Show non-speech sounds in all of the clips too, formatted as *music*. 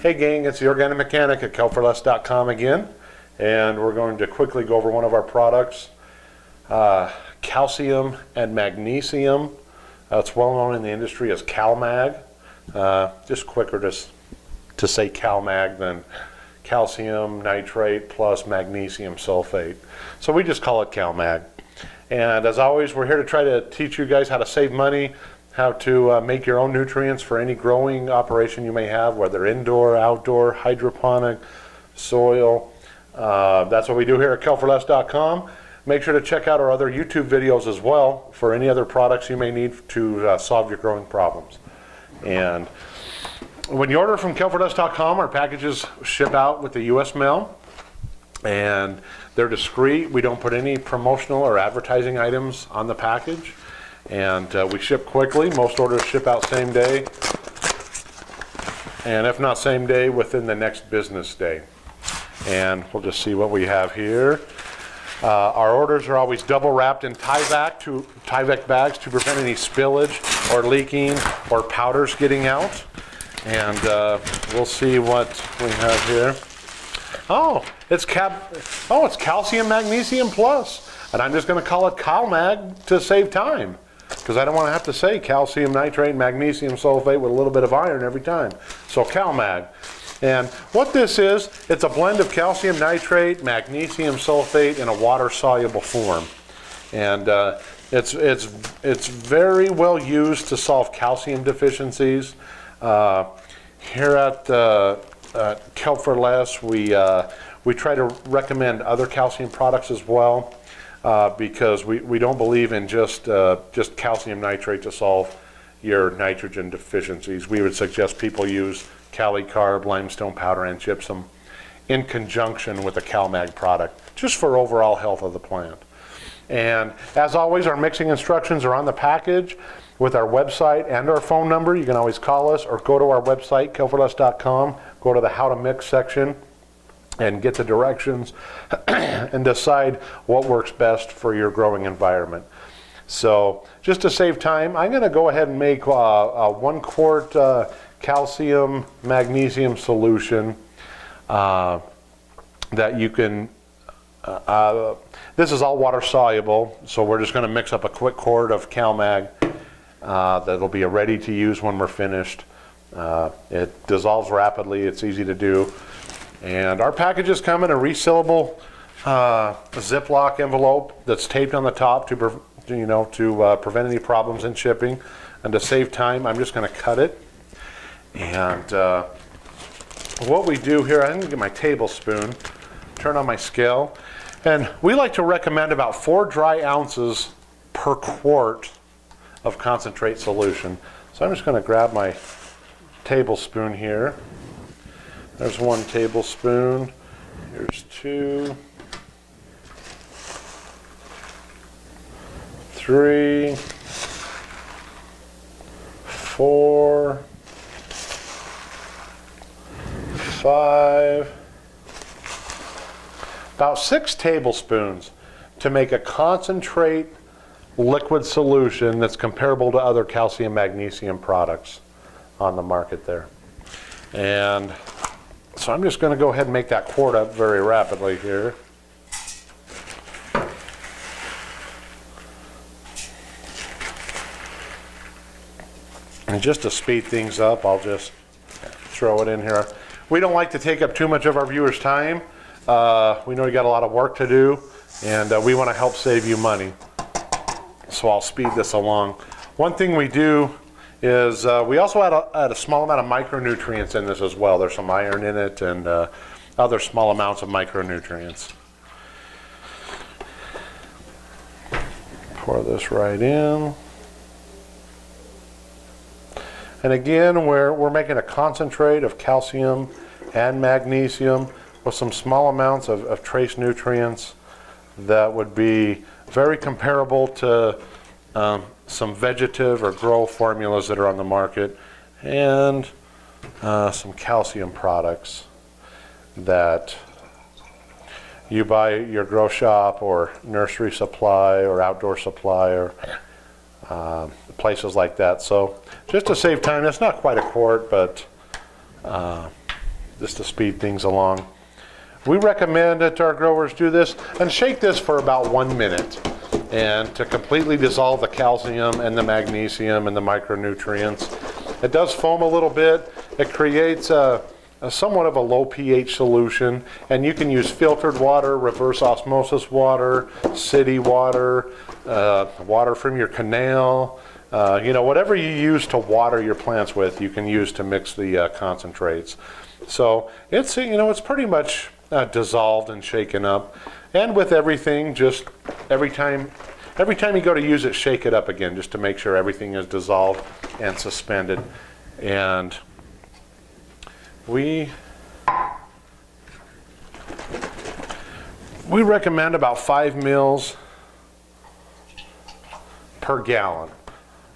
Hey gang, it's the Organic Mechanic at kelp4less.com again, and we're going to quickly go over one of our products, uh, calcium and magnesium. Uh, it's well known in the industry as CalMag. Uh, just quicker to, to say CalMag than calcium nitrate plus magnesium sulfate. So we just call it CalMag. And as always, we're here to try to teach you guys how to save money, how to uh, make your own nutrients for any growing operation you may have, whether indoor, outdoor, hydroponic, soil. Uh, that's what we do here at kelp4less.com. Make sure to check out our other YouTube videos as well for any other products you may need to uh, solve your growing problems. And when you order from kelp4less.com, our packages ship out with the U.S. mail, and they're discreet. We don't put any promotional or advertising items on the package and uh, we ship quickly. Most orders ship out same day, and if not same day, within the next business day. And we'll just see what we have here. Uh, our orders are always double wrapped in Tyvek, to, Tyvek bags to prevent any spillage or leaking or powders getting out. And uh, we'll see what we have here. Oh, it's cap. Oh, it's calcium magnesium plus. plus, and I'm just going to call it CalMag to save time because I don't want to have to say calcium nitrate, magnesium sulfate with a little bit of iron every time. So CalMag. And what this is, it's a blend of calcium nitrate, magnesium sulfate in a water-soluble form. And uh, it's, it's, it's very well used to solve calcium deficiencies. Uh, here at uh, Kelp for Less, we, uh, we try to recommend other calcium products as well uh, because we, we don't believe in just, uh, just calcium nitrate to solve your nitrogen deficiencies. We would suggest people use Kali Carb, limestone powder, and gypsum in conjunction with a CalMag product, just for overall health of the plant. And as always, our mixing instructions are on the package with our website and our phone number. You can always call us or go to our website, kelp4less.com, go to the How to Mix section, and get the directions *clears throat* and decide what works best for your growing environment. So just to save time, I'm going to go ahead and make uh, a one quart uh, calcium magnesium solution uh, that you can, uh, uh, this is all water soluble, so we're just going to mix up a quick quart of CalMag that'll be ready to use when we're finished. it dissolves rapidly, it's easy to do. And our packages come in a resealable uh, Ziploc envelope that's taped on the top to, you know, to uh, prevent any problems in shipping. And to save time, I'm just going to cut it. And uh, what we do here, I'm going to get my tablespoon, turn on my scale, and we like to recommend about four dry ounces per quart of concentrate solution. So I'm just going to grab my tablespoon here. There's one tablespoon. Here's two. Three. Four. Five. About six tablespoons to make a concentrate liquid solution that's comparable to other calcium magnesium products on the market there. And so I'm just going to go ahead and make that quart up very rapidly here. And just to speed things up, I'll just throw it in here. We don't like to take up too much of our viewers' time. Uh, we know you got a lot of work to do, and uh, we want to help save you money. So I'll speed this along. One thing we do is uh, we also add a, add a, small amount of micronutrients in this as well. There's some iron in it and uh, other small amounts of micronutrients. Pour this right in. And again, we're, we're making a concentrate of calcium and magnesium with some small amounts of, of trace nutrients that would be very comparable to um, some vegetative or grow formulas that are on the market, and uh, some calcium products that you buy at your grow shop or nursery supply or outdoor supply or uh, places like that. So just to save time, it's not quite a quart, but uh, just to speed things along. We recommend that our growers do this and shake this for about one minute and to completely dissolve the calcium and the magnesium and the micronutrients. It does foam a little bit. It creates a, a somewhat of a low pH solution and you can use filtered water, reverse osmosis water, city water, uh, water from your canal, uh, you know, whatever you use to water your plants with, you can use to mix the uh, concentrates. So it's, you know, it's pretty much uh, dissolved and shaken up. And with everything, just every time, every time you go to use it, shake it up again, just to make sure everything is dissolved and suspended. And we, we recommend about five mils per gallon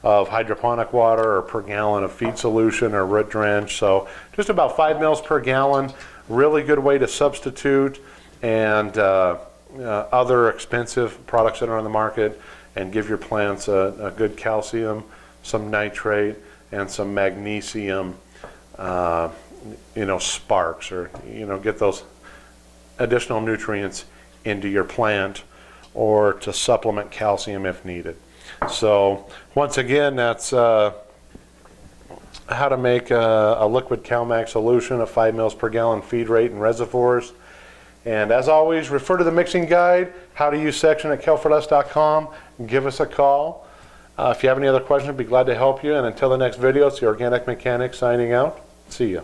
of hydroponic water or per gallon of feed solution or root drench. So just about five mils per gallon, really good way to substitute and uh, uh, other expensive products that are on the market and give your plants a, a good calcium, some nitrate, and some magnesium, uh, you know, sparks or, you know, get those additional nutrients into your plant or to supplement calcium if needed. So once again, that's uh, how to make a, a liquid CalMax solution of 5 mils per gallon feed rate in reservoirs. And as always, refer to the mixing guide, how to use section at kelp4less.com. Give us a call. Uh, if you have any other questions, I'd be glad to help you. And until the next video, it's the Organic Mechanic signing out. See you.